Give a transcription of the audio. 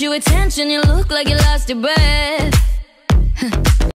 your attention, you look like you lost your breath.